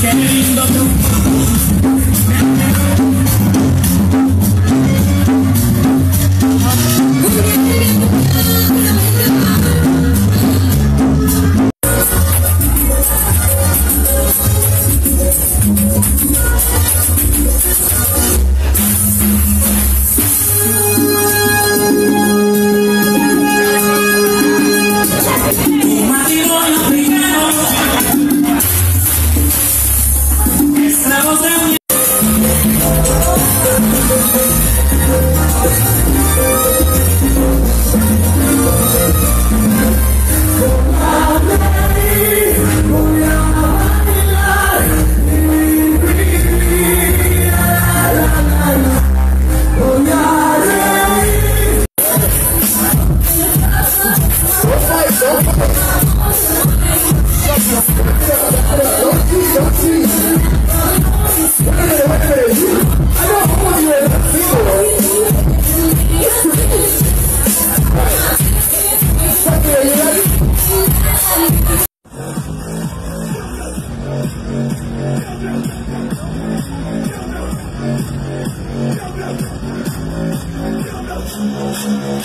Queriendo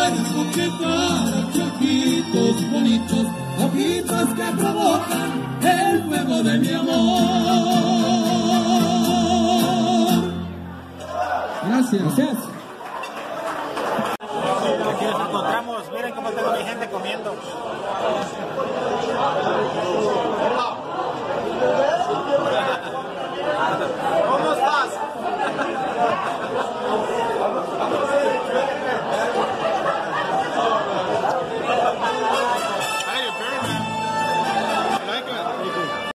cuerpo para chaquitos bonitos, ojitos que provocan el fuego de mi amor. Gracias. Gracias. Aquí nos encontramos, miren cómo tengo mi gente comiendo.